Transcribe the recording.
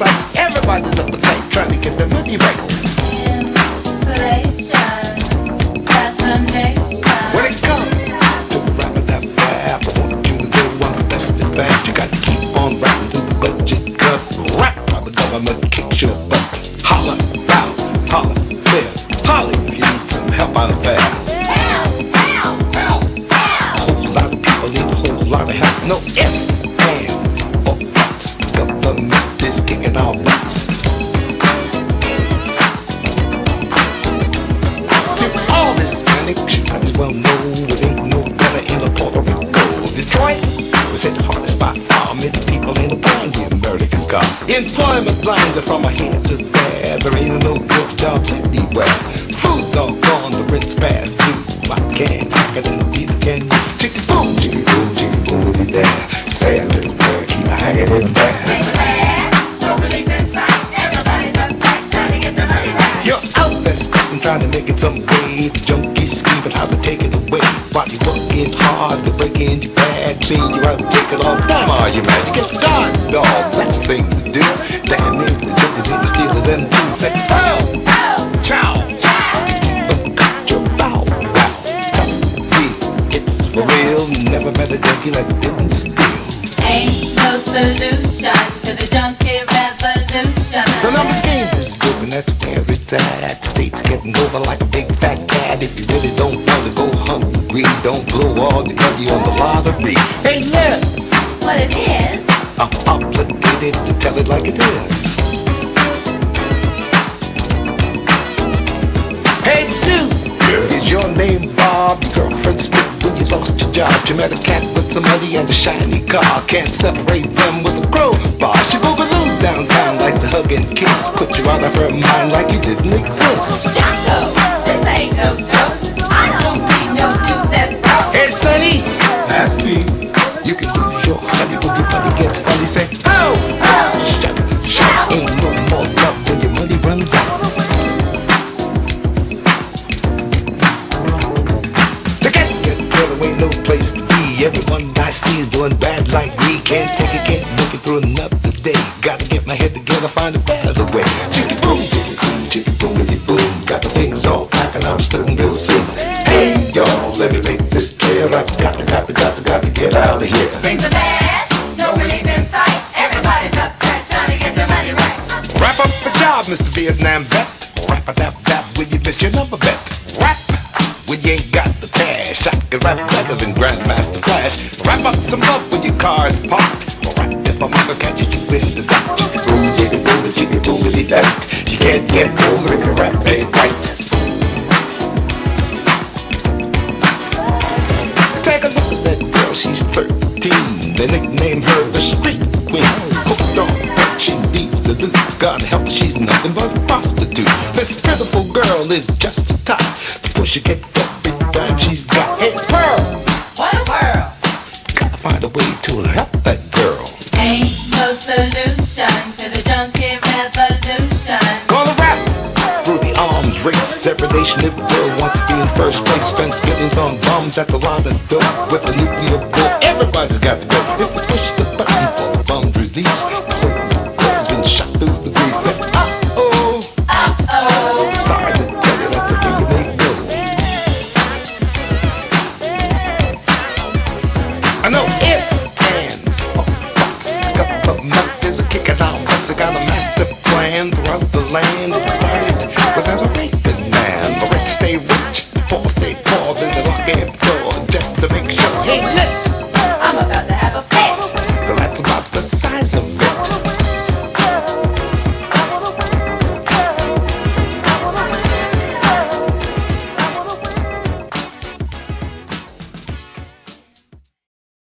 sight. Everybody's up at night trying to get their money right. Government kicks your butt. Holla, bow, holla, clear. Holla if you need some help out there. Help, help, help, help. A whole lot of people need a whole lot of help. No ifs, ands, or buts. The government is kicking our butts. To all this panic, you might as well know it ain't no better in a Puerto Rico. Detroit was hit hardest by far. Many people buying the American car. Employment lines are from here to there. There ain't no good jobs anywhere. Food's all gone, the rent's fast due. I can't in the beat again. Chicken boom, chicken boom, chicken boom, will be there. Say a little prayer, keep a hanging in there. You're out there stepping, trying to make it some way. The junkies scheming how to take it away. While you're working hard to break in your bag, clean you out, take it all. Damn, are you mad? You get starved, Say, oh, chow, even cut your bow, wow. Tough deal, it's for real. Never met a junkie that didn't steal. Ain't no solution to the junkie revolution. The number scheme is good, and that's where it's at. States getting over like a big fat cat. If you really don't want to go hungry, don't blow all the money on the lottery. Hey, yes, What it is, I'm obligated to tell it like it is. Name Bob? Your girlfriend split when you lost your job. You met a cat with some money and a shiny car. Can't separate them with a crowbar. She boogaloo's downtown, likes to hug and kiss. Put you out of her mind like you didn't exist. Jocko. This ain't no joke. I don't need no dude that's broke. Hey, Sonny, That's me. you can lose your honey when your money gets funny. Say, oh, oh, place to be. Everyone I see is doing bad like me. Can't take it, can't make it through another day. Gotta get my head together, find a better way. Chicky boom, chicky boom, chicky boom, boom. Got the things all packed and I'm starting real soon. Hey, y'all, let me make this clear. I got to, got to, got to, got to get out of here. Things are bad, no relief in sight. Everybody's uptight trying to get their money right. Wrap up the job, Mr. Vietnam vet. Rap a dap dap when you miss your number bet. Rap when you ain't got the cash. I can rap better than Grandmaster Flash. Wrap up some love when your car's parked. Rap if my mother catches you in the dark. Boom, chicken boom, chicken boom, chicken that. You can't get over if you rap ain't right. Take a look at that girl, she's 13. They nickname her the street queen. Hooked on she needs to do. God help she's nothing but a prostitute. This pitiful girl is just find a way to help that girl. Ain't no solution to the junkie revolution. Gonna rap through the arms race. Every nation in the world wants to be in first place. Spends billions on bombs at the line of dope. With a nuclear war, everybody's got to go. just to make